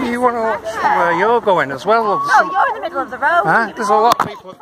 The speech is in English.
You want to watch where uh, you're going as well? Oh, you're in the middle of the road. Huh? There's a lot of people.